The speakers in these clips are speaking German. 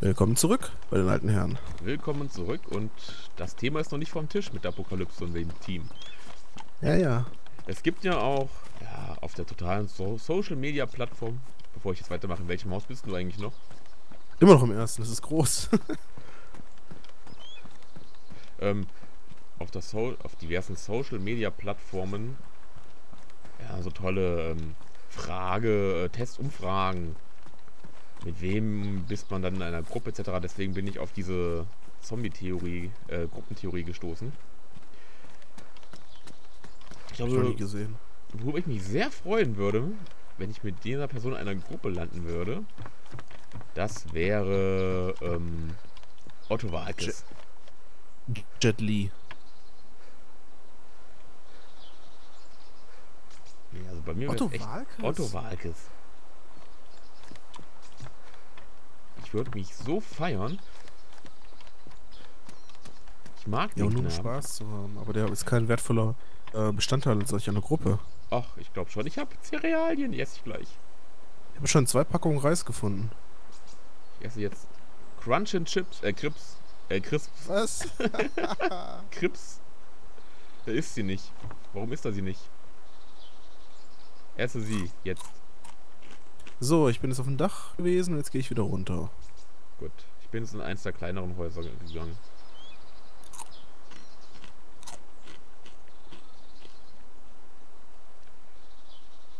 Willkommen zurück bei den alten Herren. Willkommen zurück und das Thema ist noch nicht vom Tisch mit der Apokalypse und dem Team. Ja, ja. Es gibt ja auch ja, auf der totalen so Social Media Plattform, bevor ich jetzt weitermache, in welchem Haus bist du eigentlich noch? Immer noch im ersten, das ist groß. ähm, auf, der so auf diversen Social Media Plattformen ja, so tolle ähm, Frage, äh, Testumfragen. Mit wem bist man dann in einer Gruppe etc. Deswegen bin ich auf diese Zombie-Theorie, äh, Gruppentheorie gestoßen. Ich habe noch nie gesehen. Worüber ich mich sehr freuen würde, wenn ich mit dieser Person in einer Gruppe landen würde, das wäre ähm, Otto Walkes. Jet, Jet Lee. Nee, also bei mir Otto Walkes? Otto Walkes. Ich würde mich so feiern. Ich mag Ja, den nur um. Spaß zu haben. Aber der ist kein wertvoller äh, Bestandteil in solch einer Gruppe. Ach, ich glaube schon. Ich habe Cerealien, die esse ich gleich. Ich habe schon zwei Packungen Reis gefunden. Ich esse jetzt Crunch and Chips, äh, Crips, äh, Crisps, Was? Crips. Da isst sie nicht. Warum isst er sie nicht? Esse sie, jetzt. So, ich bin jetzt auf dem Dach gewesen und jetzt gehe ich wieder runter. Gut. Ich bin jetzt in eins der kleineren Häuser gegangen.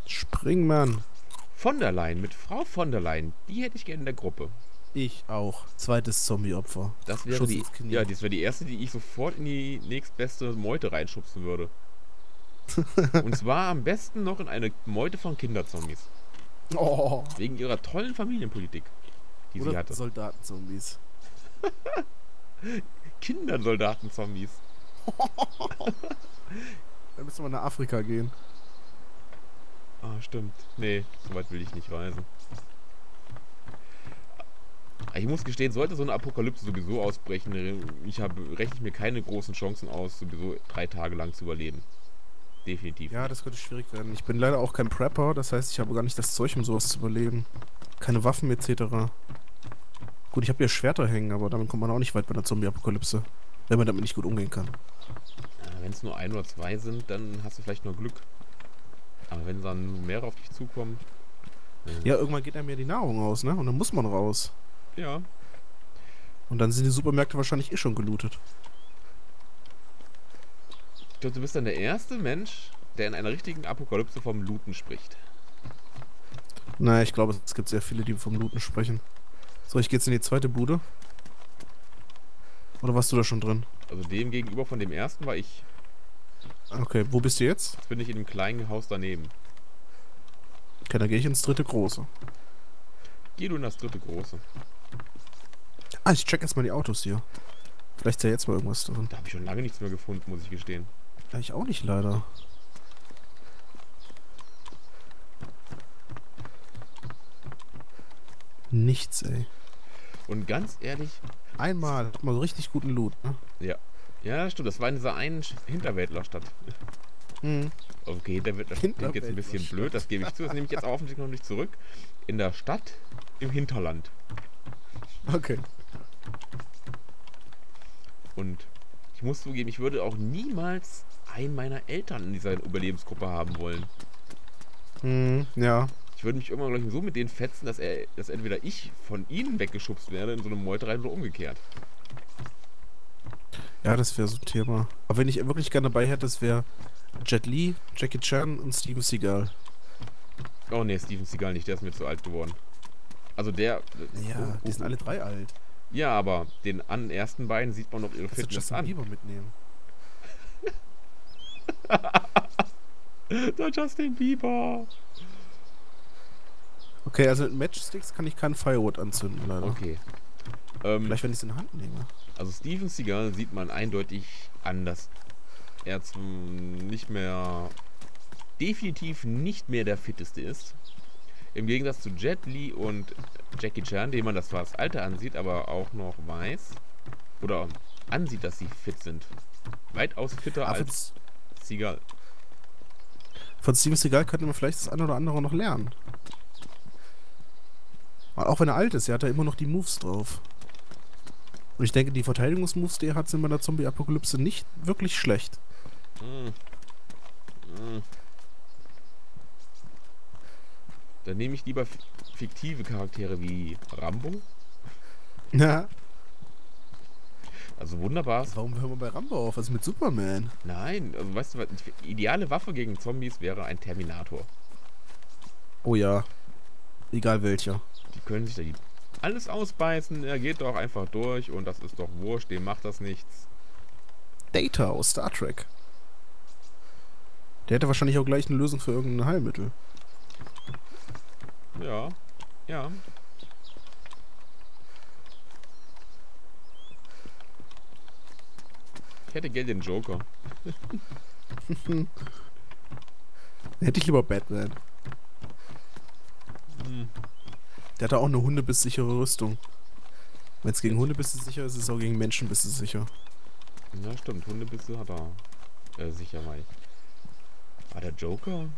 Springmann. Von der Leyen, mit Frau von der Leyen, die hätte ich gerne in der Gruppe. Ich auch. Zweites Zombie-Opfer. Das wäre die, ja, das wäre die erste, die ich sofort in die nächstbeste Meute reinschubsen würde. Und zwar am besten noch in eine Meute von Kinderzombies. Oh. Wegen ihrer tollen Familienpolitik, die sie Oder hatte. Soldatenzombies. Kindersoldaten-Zombies. Dann müssen wir nach Afrika gehen. Ah, stimmt. Nee, so weit will ich nicht reisen. Ich muss gestehen, sollte so eine Apokalypse sowieso ausbrechen, ich habe, rechne ich mir keine großen Chancen aus, sowieso drei Tage lang zu überleben. Definitiv. Ja, das könnte schwierig werden. Ich bin leider auch kein Prepper, das heißt, ich habe gar nicht das Zeug, um sowas zu überleben. Keine Waffen etc. Gut, ich habe hier Schwerter hängen, aber damit kommt man auch nicht weit bei der Zombie-Apokalypse. Wenn man damit nicht gut umgehen kann. Wenn es nur ein oder zwei sind, dann hast du vielleicht nur Glück. Aber wenn dann mehrere auf dich zukommen. Ja, irgendwann geht einem ja die Nahrung aus, ne? Und dann muss man raus. ja. Und dann sind die Supermärkte wahrscheinlich eh schon gelootet. Ich glaube, du bist dann der erste Mensch, der in einer richtigen Apokalypse vom Looten spricht. Naja, ich glaube, es gibt sehr viele, die vom Looten sprechen. So, ich gehe jetzt in die zweite Bude. Oder warst du da schon drin? Also dem gegenüber von dem ersten war ich. Okay, wo bist du jetzt? Jetzt bin ich in dem kleinen Haus daneben. Okay, dann gehe ich ins dritte große. Geh du in das dritte große. Ah, ich check erstmal die Autos hier. Vielleicht ist ja jetzt mal irgendwas drin. Da habe ich schon lange nichts mehr gefunden, muss ich gestehen. Ich auch nicht leider. Nichts, ey. Und ganz ehrlich, Einmal hat man so richtig guten Loot, ne? ja. Ja, stimmt, das war in dieser einen Hinterwäldlerstadt. Mhm. Okay, Hinterwäldlerstadt klingt jetzt ein bisschen blöd, das gebe ich zu. Das nehme ich jetzt offensichtlich noch nicht zurück. In der Stadt, im Hinterland. Okay. Und muss zugeben, ich würde auch niemals einen meiner Eltern in dieser Überlebensgruppe haben wollen. Mhm, ja. Ich würde mich irgendwann, glaube ich, so mit denen fetzen, dass, er, dass entweder ich von ihnen weggeschubst werde in so eine Meute rein oder umgekehrt. Ja, das wäre so ein Thema. Aber wenn ich wirklich gerne dabei hätte, das wäre Jet Li, Jackie Chan und Steven Seagal. Oh ne, Steven Seagal nicht, der ist mir zu alt geworden. Also der. Ja, oh, die sind oh, alle drei alt. Ja, aber den an ersten beiden sieht man noch ihre Kannst du Fitness Justin an. Bieber mitnehmen? Der Justin Bieber. Okay, also mit Matchsticks kann ich keinen Firewood anzünden, leider. Okay. Ähm, Vielleicht, wenn ich es in die Hand nehme. also Steven Seagal sieht man eindeutig an, dass er zum nicht mehr definitiv nicht mehr der fitteste ist. Im Gegensatz zu Jet Li und Jackie Chan, dem man das zwar das Alter ansieht, aber auch noch weiß oder ansieht, dass sie fit sind. Weitaus fitter Aber als Seagal. von Steven Seagal könnte man vielleicht das eine oder andere noch lernen. Auch wenn er alt ist, er hat ja immer noch die Moves drauf. Und ich denke, die Verteidigungsmoves, die er hat, sind bei der Zombie-Apokalypse nicht wirklich schlecht. Hm. Hm. Dann nehme ich lieber fiktive Charaktere wie Rambo. Ja. Also wunderbar. Warum hören wir bei Rambo auf? Was ist mit Superman? Nein, also weißt du was? Die ideale Waffe gegen Zombies wäre ein Terminator. Oh ja. Egal welcher. Die können sich da die alles ausbeißen. Er geht doch einfach durch und das ist doch wurscht. Dem macht das nichts. Data aus Star Trek. Der hätte wahrscheinlich auch gleich eine Lösung für irgendein Heilmittel. Ja, ja. Ich hätte gerne den Joker. hätte ich lieber Batman. Hm. Der hat da auch eine hundebisssichere Rüstung. Wenn es gegen Hundebisse sicher ist, ist es auch gegen Menschenbisse sicher. Ja, stimmt. Hundebisse hat er äh, sicher mal. Aber der Joker?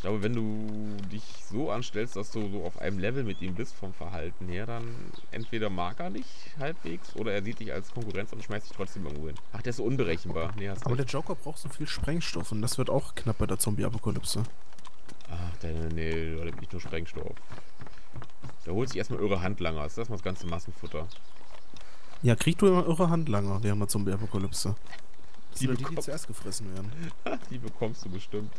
Ich glaube, wenn du dich so anstellst, dass du so auf einem Level mit ihm bist vom Verhalten her, dann entweder mag er dich halbwegs oder er sieht dich als Konkurrenz und schmeißt dich trotzdem irgendwo hin. Ach, der ist so unberechenbar. Nee, Aber der Joker braucht so viel Sprengstoff und das wird auch knapp bei der Zombie-Apokalypse. Ach, der, nee, der nimmt nicht nur Sprengstoff. Der holt sich erstmal irre Handlanger. Das ist erstmal das ganze Massenfutter. Ja, kriegst du immer irre Handlanger während der Zombie-Apokalypse. Das die, die, die zuerst gefressen werden. die bekommst du bestimmt.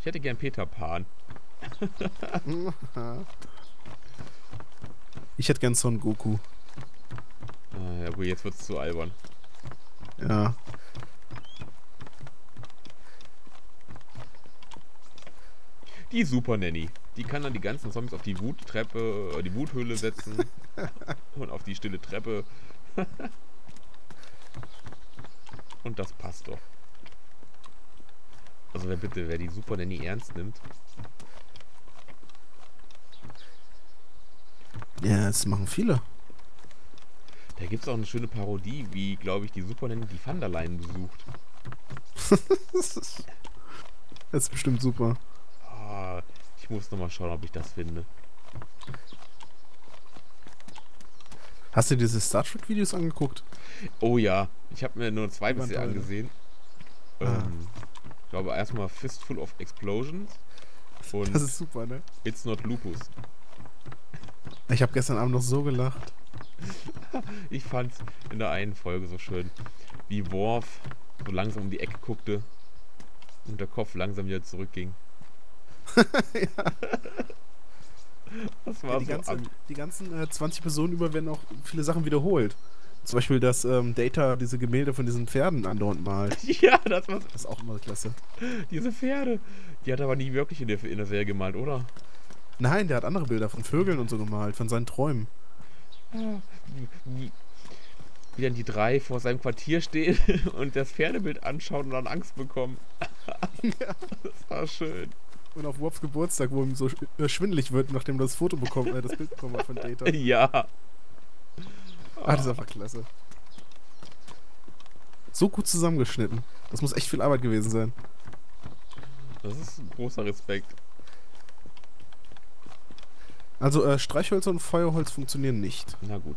Ich hätte gern Peter Pan. ich hätte gern Son Goku. Ah, ja gut, jetzt wird's zu albern. Ja. Die Super Nanny. Die kann dann die ganzen Zombies auf die Wuttreppe, äh, die Wuthöhle setzen. und auf die stille Treppe. und das passt doch. Also wer bitte, wer die Super Nanny ernst nimmt. Ja, das machen viele. Da gibt es auch eine schöne Parodie, wie, glaube ich, die Super Nanny die Vanderlein besucht. das ist bestimmt super. Oh, ich muss nochmal schauen, ob ich das finde. Hast du diese Star Trek Videos angeguckt? Oh ja, ich habe mir nur zwei bisher angesehen. Ah. Ähm, ich glaube erstmal Fistful of Explosions. Und das ist super, ne? It's not Lupus. Ich habe gestern Abend noch so gelacht. ich fand's in der einen Folge so schön, wie Worf so langsam um die Ecke guckte und der Kopf langsam wieder zurückging. ja. Das war ja, die, so ganze, die ganzen äh, 20 Personen über werden auch viele Sachen wiederholt. Zum Beispiel, dass ähm, Data diese Gemälde von diesen Pferden andauernd malt. Ja, das war. Das ist auch immer klasse. Diese Pferde. Die hat er aber nie wirklich in der, in der Serie gemalt, oder? Nein, der hat andere Bilder von Vögeln und so gemalt, von seinen Träumen. Wie, wie dann die drei vor seinem Quartier stehen und das Pferdebild anschauen und dann Angst bekommen. ja. Das war schön. Und auf Wops Geburtstag, wo ihm so äh, schwindelig wird, nachdem er das Foto bekommen, äh, das Bild bekommen hat von Data. Ja. Ah, das ist einfach klasse. So gut zusammengeschnitten. Das muss echt viel Arbeit gewesen sein. Das ist ein großer Respekt. Also äh, Streichhölzer und Feuerholz funktionieren nicht. Na gut.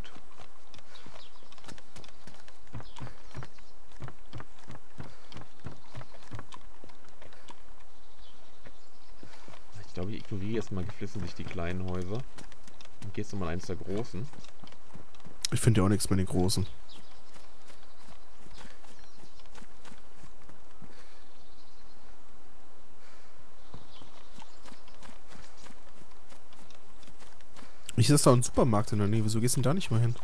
Ich glaube, ich ignoriere erstmal geflissentlich die kleinen Häuser. Und gehst du mal eins der großen. Ich finde ja auch nichts bei den Großen. Ich ist da ein Supermarkt in der Nähe. Wieso gehst du denn da nicht mal hin?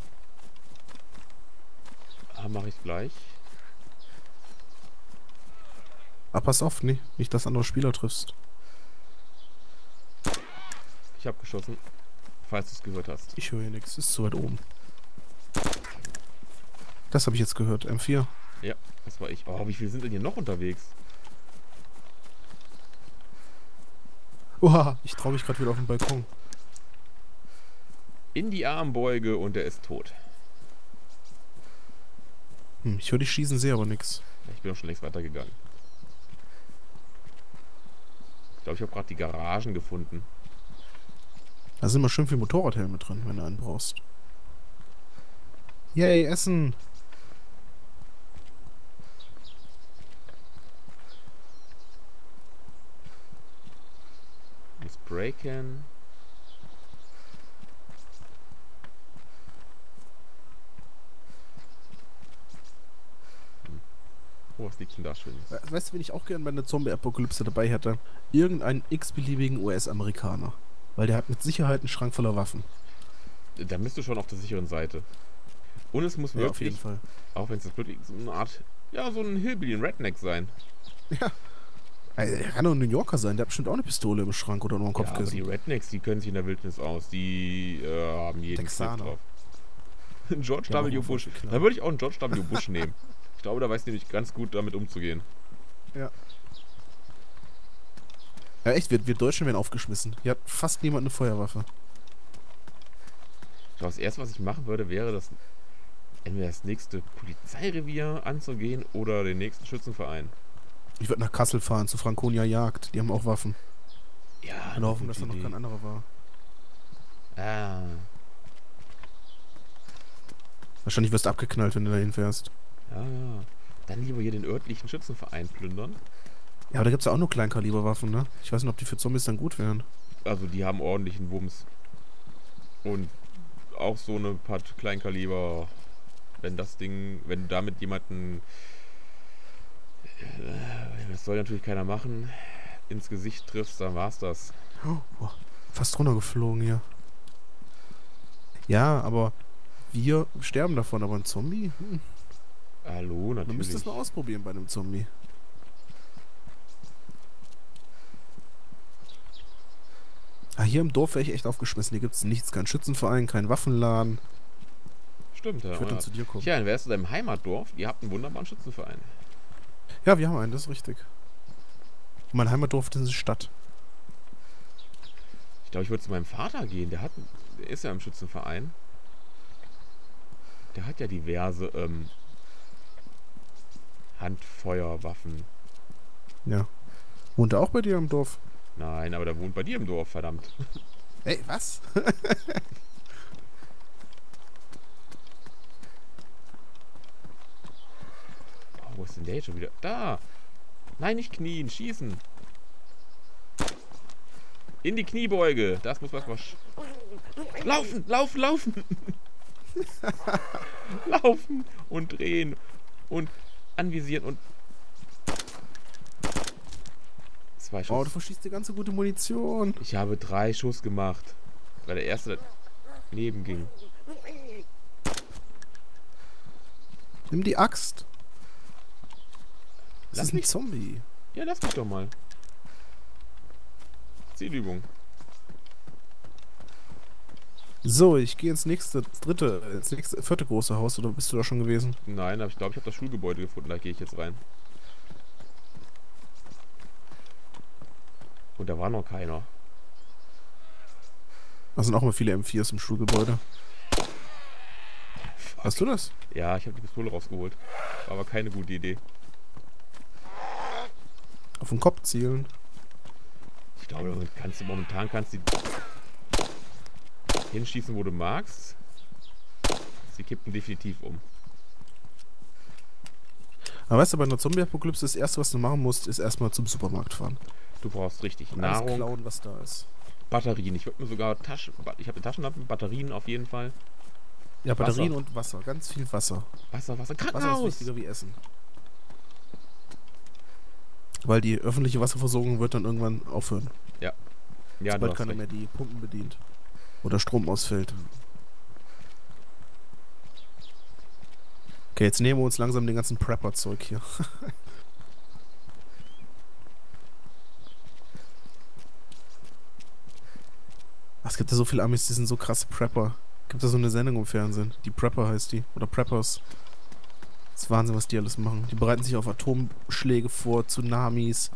Ah, mach ich gleich. Ah, pass auf, nee, nicht, dass andere Spieler triffst. Ich hab geschossen, falls du es gehört hast. Ich höre hier nichts, ist zu weit oben. Das habe ich jetzt gehört. M4. Ja, das war ich. Oh, wie viele sind denn hier noch unterwegs? Oha, ich traue mich gerade wieder auf den Balkon. In die Armbeuge und er ist tot. Hm, ich höre dich schießen, sehe aber nichts. Ich bin auch schon längst weitergegangen. glaube, ich habe gerade die Garagen gefunden. Da sind immer schön viele Motorradhelme drin, wenn du einen brauchst. Yay, Essen! Spraycan. Hm. Oh, was liegt denn da schön? We weißt du, wen ich auch gerne bei einer Zombie-Apokalypse dabei hätte? Irgendeinen x-beliebigen US-Amerikaner. Weil der hat mit Sicherheit einen Schrank voller Waffen. Da bist du schon auf der sicheren Seite. Und es muss Ja, auf wirklich, jeden Fall. auch wenn es das wirklich so eine Art, ja, so ein Hillbilly, ein Redneck sein. Ja. Also, Er kann doch ein New Yorker sein, der hat bestimmt auch eine Pistole im Schrank oder nur im Ja, aber die. Rednecks, die können sich in der Wildnis aus. Die äh, haben jeden Texaner. drauf. George Ja, W. Bush. klar. Da würde ich auch einen George W. Bush nehmen. Ich glaube, da weiß nämlich ganz gut damit umzugehen. ja. Ja, echt, wir, wir Deutschen werden aufgeschmissen. Hier hat fast niemand eine Feuerwaffe. Ich glaube, das erste, was ich machen würde, wäre das entweder das nächste Polizeirevier anzugehen oder den nächsten Schützenverein. Ich würde nach Kassel fahren, zu Franconia Jagd. Die haben auch Waffen. Ja, Und hoffen, dass da noch kein anderer war. Ah, Wahrscheinlich wirst du abgeknallt, wenn du dahin fährst. ja, ja. Dann lieber hier den örtlichen Schützenverein plündern. Ja, aber da gibt es ja auch nur Kleinkaliberwaffen, ne? Ich weiß nicht, ob die für Zombies dann gut wären. Also die haben ordentlichen Wumms. Und auch so eine Part Kleinkaliber. Wenn das Ding, wenn du damit jemanden, das soll natürlich keiner machen, ins Gesicht triffst, dann war's das. Oh, boah, fast runtergeflogen hier. Ja, aber wir sterben davon, aber ein Zombie? Hm, Hallo, man müsste es natürlich. mal ausprobieren bei einem Zombie. Ah, hier im Dorf wäre ich echt aufgeschmissen. Hier gibt es nichts. Kein Schützenverein, kein Waffenladen. Stimmt, ja. Ich würde zu dir kommen. Tja, dann wärst du deinem Heimatdorf. Ihr habt einen wunderbaren Schützenverein. Ja, wir haben einen, das ist richtig. Und mein Heimatdorf, ist eine Stadt. Ich glaube, ich würde zu meinem Vater gehen. Der hat, der ist ja im Schützenverein. Der hat ja diverse ähm, Handfeuerwaffen. Ja. Wohnt er auch bei dir im Dorf? Nein, aber der wohnt bei dir im Dorf, verdammt. Ey, was? Oh, wo ist denn der jetzt schon wieder? Da! Nein, nicht knien, schießen! In die Kniebeuge! Das muss was... was laufen, laufen, laufen! laufen und drehen und anvisieren und... Zwei Oh, Schuss. du verschießt die ganze gute Munition. Ich habe drei Schuss gemacht, weil der erste daneben ging. Nimm die Axt. Das Lass ist ein mich- Zombie. Ja, lass mich doch mal. Zielübung. So, ich gehe ins nächste, dritte, ins nächste, vierte große Haus. Oder bist du da schon gewesen? Nein, aber ich glaube, ich habe das Schulgebäude gefunden. Da gehe ich jetzt rein. Und da war noch keiner. Da sind auch mal viele M4s im Schulgebäude. Hast du das? Ja, ich habe die Pistole rausgeholt. War aber keine gute Idee. Auf den Kopf zielen. Ich glaube, damit kannst du momentan kannst du hinschießen, wo du magst. Sie kippten definitiv um. Aber weißt du, bei einer Zombie-Apokalypse, das erste, was du machen musst, ist erstmal zum Supermarkt fahren. Du brauchst richtig Und Nahrung, klauen, was da ist. Batterien. Ich würde mir sogar Taschen. Ich habe eine Taschenlampe mit Batterien auf jeden Fall. Ja, Batterien Wasser. und Wasser. Ganz viel Wasser. Wasser, Wasser, Wasser ist Krankenhaus! wichtiger wie Essen. Weil die öffentliche Wasserversorgung wird dann irgendwann aufhören. Ja, du sobald keiner recht. mehr die Pumpen bedient. Oder Strom ausfällt. Okay, jetzt nehmen wir uns langsam den ganzen Prepper-Zeug hier. Ach, Es gibt ja so viele Amis, die sind so krasse Prepper. Gibt da so eine Sendung im Fernsehen. Die Prepper heißt die. Oder Preppers. Das ist Wahnsinn, was die alles machen. Die bereiten sich auf Atomschläge vor, Tsunamis,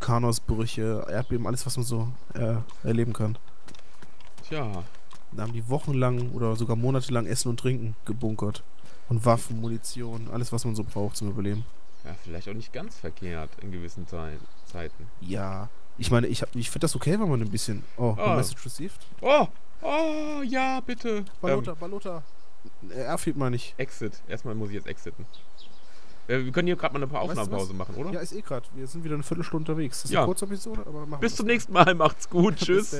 Vulkanausbrüche, Erdbeben, alles, was man so äh, erleben kann. Tja, Da haben die wochenlang oder sogar monatelang Essen und Trinken gebunkert. Und Waffen, Munition, alles, was man so braucht zum Überleben. ja, vielleicht auch nicht ganz verkehrt in gewissen Zei- Zeiten. Ja, Ich meine, ich, hab- ich finde das okay, wenn man ein bisschen. Oh, Ah. Message received. Oh, oh, ja, bitte. Balota, Ähm, Balota. Airfield meine ich. Exit. Erstmal muss ich jetzt exiten. Äh, wir können hier gerade mal eine du Aufnahmepause machen, oder? Ja, ist eh gerade. Wir sind wieder eine Viertelstunde unterwegs. Das ist Ja. eine Kurzepisode, aber machen wir Bis das zum nächsten Mal. Macht's gut. Tschüss.